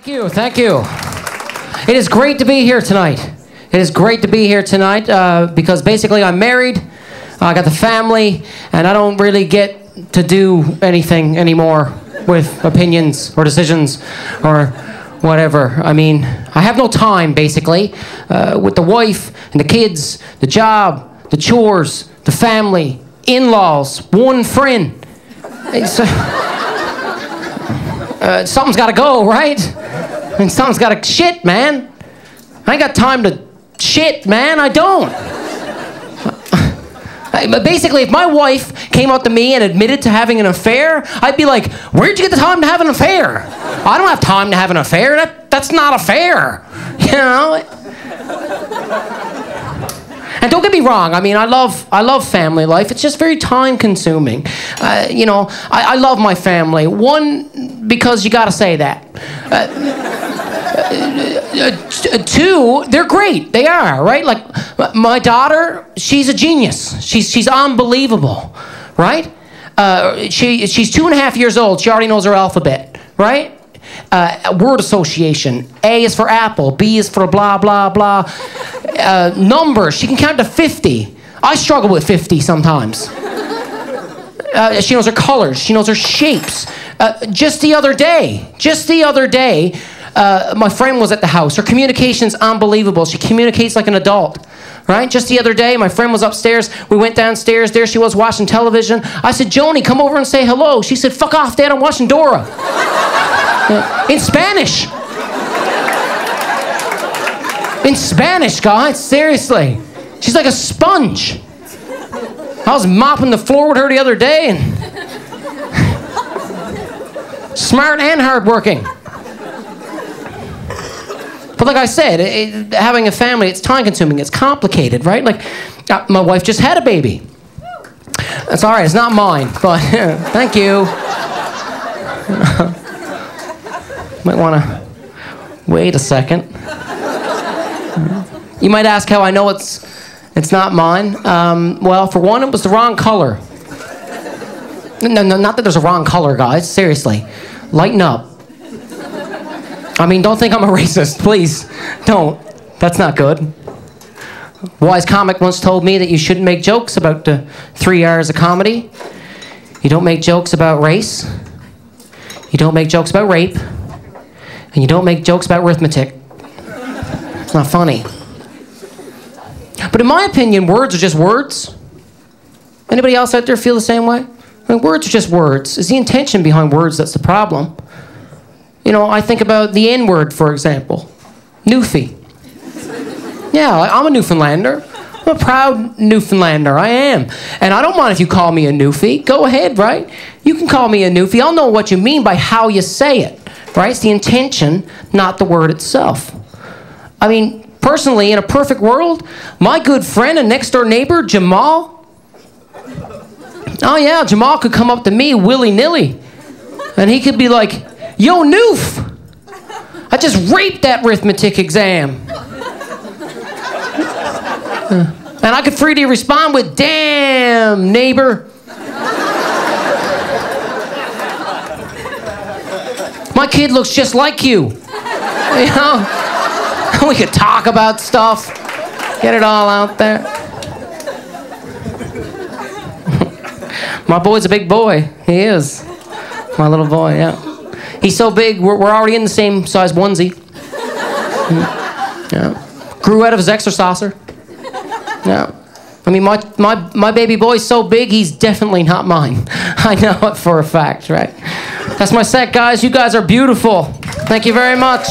Thank you, thank you. It is great to be here tonight. It is great to be here tonight uh, because basically I'm married, I got the family, and I don't really get to do anything anymore with opinions or decisions or whatever. I mean, I have no time basically uh, with the wife and the kids, the job, the chores, the family, in laws, one friend. It's, uh, uh, something's got to go, right? I mean, something's got to shit, man. I ain't got time to shit, man. I don't. Basically, if my wife came up to me and admitted to having an affair, I'd be like, "Where'd you get the time to have an affair? I don't have time to have an affair. That that's not a fair, you know." And don't get me wrong. I mean, I love I love family life. It's just very time consuming. Uh, you know, I, I love my family. One because you got to say that. Uh, t- two, they're great. They are right. Like my daughter, she's a genius. She's she's unbelievable, right? Uh, she she's two and a half years old. She already knows her alphabet, right? Uh, word association. A is for apple. B is for blah blah blah. Uh, numbers. She can count to fifty. I struggle with fifty sometimes. Uh, she knows her colors. She knows her shapes. Uh, just the other day, just the other day, uh, my friend was at the house. Her communication's unbelievable. She communicates like an adult. Right? Just the other day, my friend was upstairs. We went downstairs. There she was watching television. I said, Joni, come over and say hello. She said, fuck off, Dad. I'm watching Dora. In Spanish. In Spanish, guys, seriously. She's like a sponge. I was mopping the floor with her the other day and smart and hardworking. But like I said, it, having a family, it's time consuming, it's complicated, right? Like, uh, my wife just had a baby. That's all right, it's not mine, but thank you. Might want to wait a second. You might ask how I know it's it's not mine. Um, well, for one, it was the wrong color. No, no, not that there's a wrong color, guys. Seriously, lighten up. I mean, don't think I'm a racist, please. Don't. That's not good. Wise comic once told me that you shouldn't make jokes about the three hours of comedy. You don't make jokes about race. You don't make jokes about rape. And you don't make jokes about arithmetic. It's not funny. But in my opinion, words are just words. Anybody else out there feel the same way? I mean, words are just words. It's the intention behind words that's the problem. You know, I think about the N word, for example. Newfie. Yeah, I'm a Newfoundlander. I'm a proud Newfoundlander. I am. And I don't mind if you call me a Newfie. Go ahead, right? You can call me a Newfie. I'll know what you mean by how you say it, right? It's the intention, not the word itself. I mean, personally, in a perfect world, my good friend and next door neighbor, Jamal. Oh, yeah, Jamal could come up to me willy nilly. And he could be like, Yo, Noof! I just raped that arithmetic exam. And I could freely respond with, Damn, neighbor. My kid looks just like you. You know? we could talk about stuff, get it all out there. My boy's a big boy. He is. My little boy, yeah. He's so big, we're, we're already in the same size onesie. Yeah. Grew out of his exerciser. Yeah. I mean, my, my, my baby boy's so big, he's definitely not mine. I know it for a fact, right? That's my set, guys. You guys are beautiful. Thank you very much.